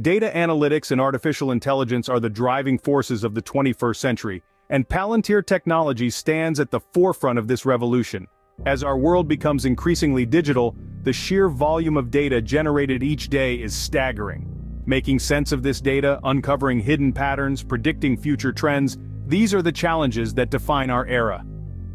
Data analytics and artificial intelligence are the driving forces of the 21st century, and Palantir Technology stands at the forefront of this revolution. As our world becomes increasingly digital, the sheer volume of data generated each day is staggering. Making sense of this data, uncovering hidden patterns, predicting future trends, these are the challenges that define our era.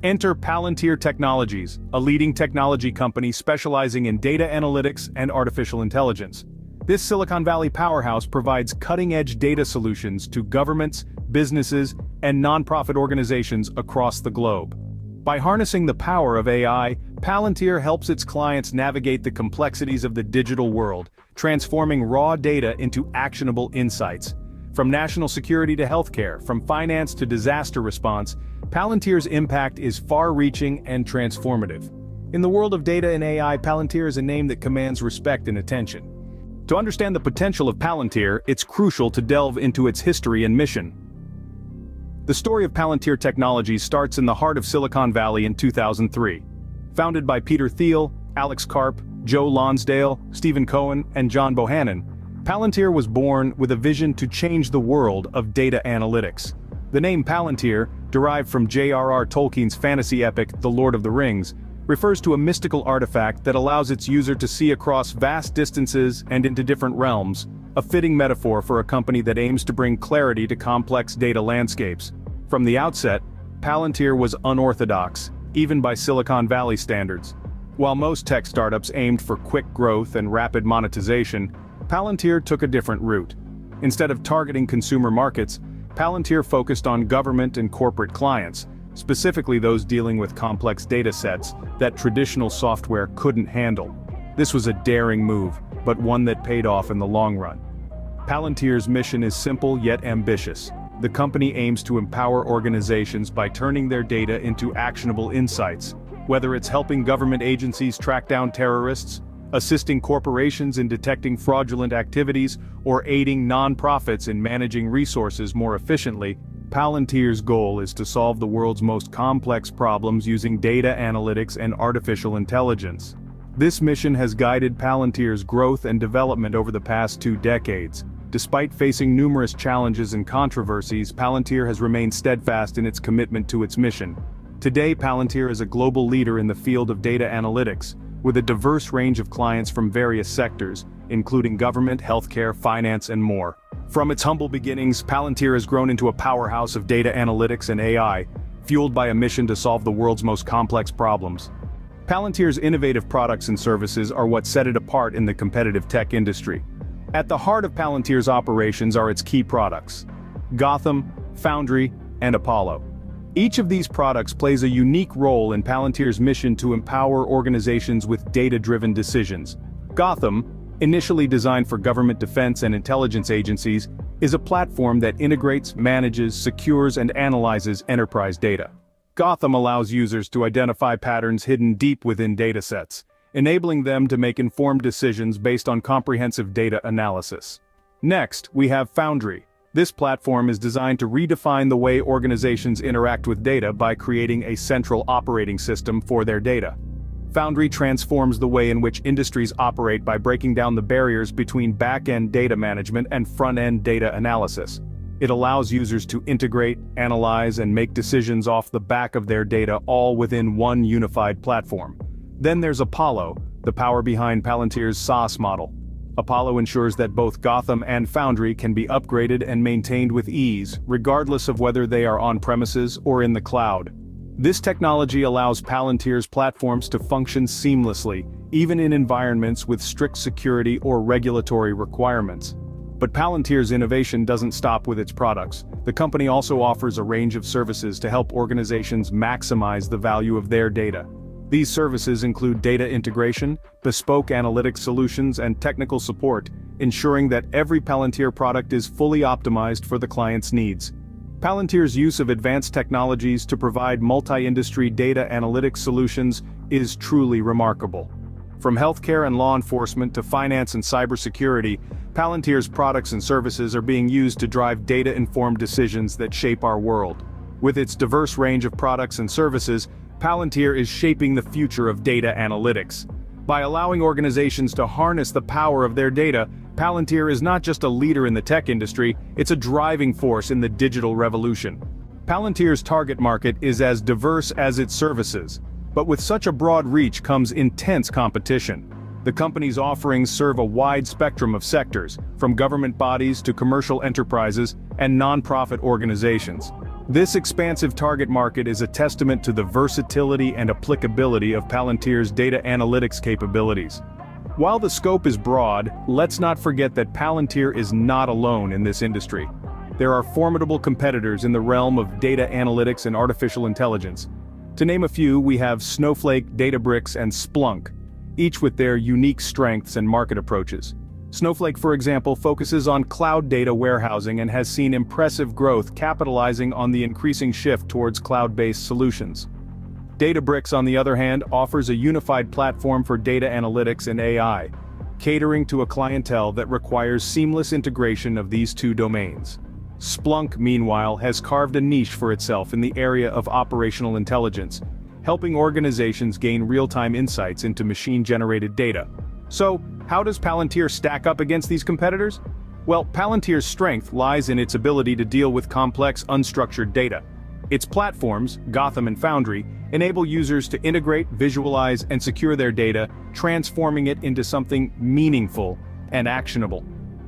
Enter Palantir Technologies, a leading technology company specializing in data analytics and artificial intelligence. This Silicon Valley powerhouse provides cutting-edge data solutions to governments, businesses, and nonprofit organizations across the globe. By harnessing the power of AI, Palantir helps its clients navigate the complexities of the digital world, transforming raw data into actionable insights. From national security to healthcare, from finance to disaster response, Palantir's impact is far-reaching and transformative. In the world of data and AI, Palantir is a name that commands respect and attention. To understand the potential of Palantir, it's crucial to delve into its history and mission. The story of Palantir Technologies starts in the heart of Silicon Valley in 2003. Founded by Peter Thiel, Alex Karp, Joe Lonsdale, Stephen Cohen, and John Bohannon, Palantir was born with a vision to change the world of data analytics. The name Palantir, derived from J.R.R. Tolkien's fantasy epic The Lord of the Rings, refers to a mystical artifact that allows its user to see across vast distances and into different realms, a fitting metaphor for a company that aims to bring clarity to complex data landscapes. From the outset, Palantir was unorthodox, even by Silicon Valley standards. While most tech startups aimed for quick growth and rapid monetization, Palantir took a different route. Instead of targeting consumer markets, Palantir focused on government and corporate clients, specifically those dealing with complex data sets that traditional software couldn't handle. This was a daring move, but one that paid off in the long run. Palantir's mission is simple yet ambitious. The company aims to empower organizations by turning their data into actionable insights, whether it's helping government agencies track down terrorists, assisting corporations in detecting fraudulent activities, or aiding nonprofits in managing resources more efficiently, Palantir's goal is to solve the world's most complex problems using data analytics and artificial intelligence. This mission has guided Palantir's growth and development over the past two decades. Despite facing numerous challenges and controversies, Palantir has remained steadfast in its commitment to its mission. Today Palantir is a global leader in the field of data analytics, with a diverse range of clients from various sectors, including government, healthcare, finance, and more. From its humble beginnings, Palantir has grown into a powerhouse of data analytics and AI, fueled by a mission to solve the world's most complex problems. Palantir's innovative products and services are what set it apart in the competitive tech industry. At the heart of Palantir's operations are its key products. Gotham, Foundry, and Apollo. Each of these products plays a unique role in Palantir's mission to empower organizations with data-driven decisions. Gotham, initially designed for government defense and intelligence agencies, is a platform that integrates, manages, secures and analyzes enterprise data. Gotham allows users to identify patterns hidden deep within datasets, enabling them to make informed decisions based on comprehensive data analysis. Next, we have Foundry. This platform is designed to redefine the way organizations interact with data by creating a central operating system for their data. Foundry transforms the way in which industries operate by breaking down the barriers between back-end data management and front-end data analysis. It allows users to integrate, analyze, and make decisions off the back of their data all within one unified platform. Then there's Apollo, the power behind Palantir's SaaS model. Apollo ensures that both Gotham and Foundry can be upgraded and maintained with ease, regardless of whether they are on-premises or in the cloud. This technology allows Palantir's platforms to function seamlessly, even in environments with strict security or regulatory requirements. But Palantir's innovation doesn't stop with its products. The company also offers a range of services to help organizations maximize the value of their data. These services include data integration, bespoke analytics solutions and technical support, ensuring that every Palantir product is fully optimized for the client's needs. Palantir's use of advanced technologies to provide multi-industry data analytics solutions is truly remarkable. From healthcare and law enforcement to finance and cybersecurity, Palantir's products and services are being used to drive data-informed decisions that shape our world. With its diverse range of products and services, Palantir is shaping the future of data analytics. By allowing organizations to harness the power of their data, Palantir is not just a leader in the tech industry, it's a driving force in the digital revolution. Palantir's target market is as diverse as its services, but with such a broad reach comes intense competition. The company's offerings serve a wide spectrum of sectors, from government bodies to commercial enterprises and non-profit organizations. This expansive target market is a testament to the versatility and applicability of Palantir's data analytics capabilities. While the scope is broad, let's not forget that Palantir is not alone in this industry. There are formidable competitors in the realm of data analytics and artificial intelligence. To name a few, we have Snowflake, Databricks, and Splunk, each with their unique strengths and market approaches. Snowflake for example focuses on cloud data warehousing and has seen impressive growth capitalizing on the increasing shift towards cloud-based solutions. Databricks on the other hand offers a unified platform for data analytics and AI, catering to a clientele that requires seamless integration of these two domains. Splunk meanwhile has carved a niche for itself in the area of operational intelligence, helping organizations gain real-time insights into machine-generated data. So, how does Palantir stack up against these competitors? Well, Palantir's strength lies in its ability to deal with complex unstructured data. Its platforms, Gotham and Foundry, enable users to integrate, visualize, and secure their data, transforming it into something meaningful and actionable.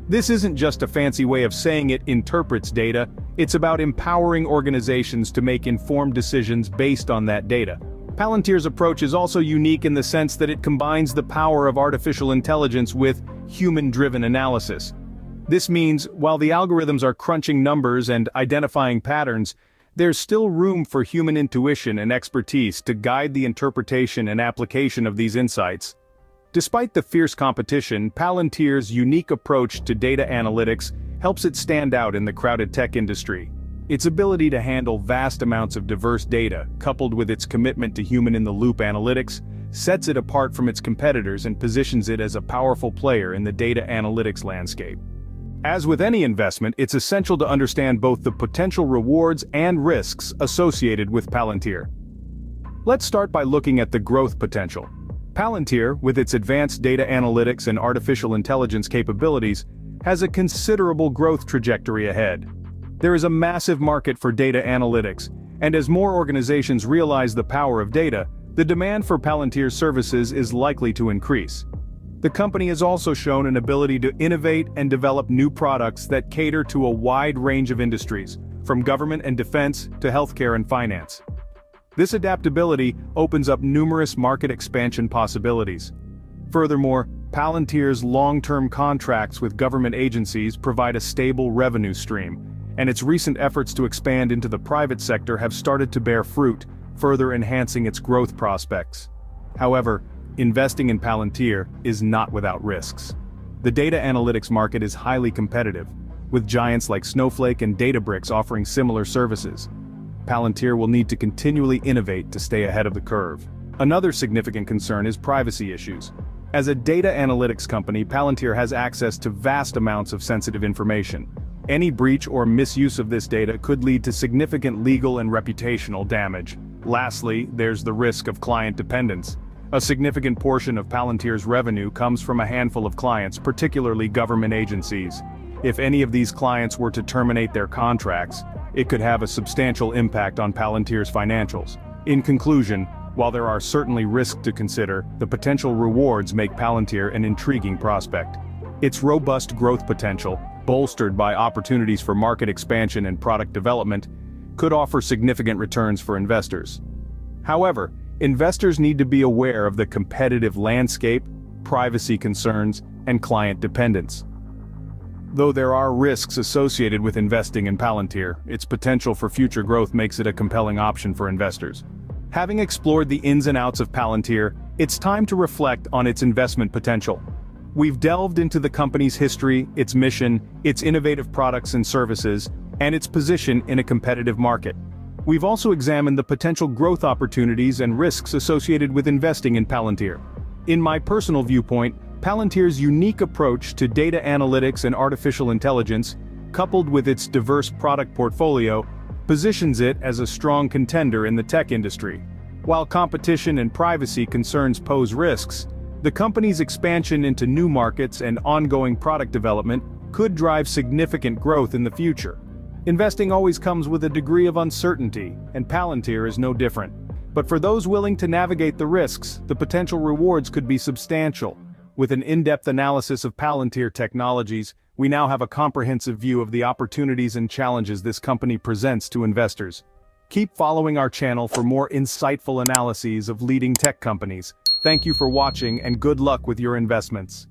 This isn't just a fancy way of saying it interprets data, it's about empowering organizations to make informed decisions based on that data. Palantir's approach is also unique in the sense that it combines the power of artificial intelligence with human-driven analysis. This means, while the algorithms are crunching numbers and identifying patterns, there's still room for human intuition and expertise to guide the interpretation and application of these insights. Despite the fierce competition, Palantir's unique approach to data analytics helps it stand out in the crowded tech industry. Its ability to handle vast amounts of diverse data, coupled with its commitment to human-in-the-loop analytics, sets it apart from its competitors and positions it as a powerful player in the data analytics landscape. As with any investment, it's essential to understand both the potential rewards and risks associated with Palantir. Let's start by looking at the growth potential. Palantir, with its advanced data analytics and artificial intelligence capabilities, has a considerable growth trajectory ahead. There is a massive market for data analytics, and as more organizations realize the power of data, the demand for Palantir's services is likely to increase. The company has also shown an ability to innovate and develop new products that cater to a wide range of industries, from government and defense to healthcare and finance. This adaptability opens up numerous market expansion possibilities. Furthermore, Palantir's long-term contracts with government agencies provide a stable revenue stream, and its recent efforts to expand into the private sector have started to bear fruit, further enhancing its growth prospects. However, investing in Palantir is not without risks. The data analytics market is highly competitive, with giants like Snowflake and Databricks offering similar services. Palantir will need to continually innovate to stay ahead of the curve. Another significant concern is privacy issues. As a data analytics company, Palantir has access to vast amounts of sensitive information, any breach or misuse of this data could lead to significant legal and reputational damage. Lastly, there's the risk of client dependence. A significant portion of Palantir's revenue comes from a handful of clients, particularly government agencies. If any of these clients were to terminate their contracts, it could have a substantial impact on Palantir's financials. In conclusion, while there are certainly risks to consider, the potential rewards make Palantir an intriguing prospect. Its robust growth potential, bolstered by opportunities for market expansion and product development, could offer significant returns for investors. However, investors need to be aware of the competitive landscape, privacy concerns, and client dependence. Though there are risks associated with investing in Palantir, its potential for future growth makes it a compelling option for investors. Having explored the ins and outs of Palantir, it's time to reflect on its investment potential. We've delved into the company's history, its mission, its innovative products and services, and its position in a competitive market. We've also examined the potential growth opportunities and risks associated with investing in Palantir. In my personal viewpoint, Palantir's unique approach to data analytics and artificial intelligence, coupled with its diverse product portfolio, positions it as a strong contender in the tech industry. While competition and privacy concerns pose risks, The company's expansion into new markets and ongoing product development could drive significant growth in the future. Investing always comes with a degree of uncertainty, and Palantir is no different. But for those willing to navigate the risks, the potential rewards could be substantial. With an in-depth analysis of Palantir Technologies, we now have a comprehensive view of the opportunities and challenges this company presents to investors. Keep following our channel for more insightful analyses of leading tech companies. Thank you for watching and good luck with your investments.